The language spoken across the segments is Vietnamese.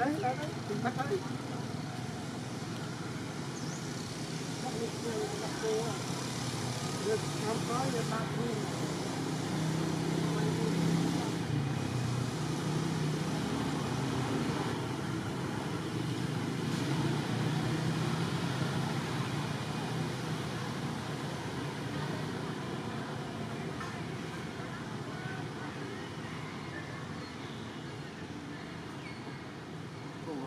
đấy đấy đấy tìm khách đấy không có người ta thương Củ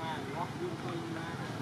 បានរបស់យើងឃើញបាន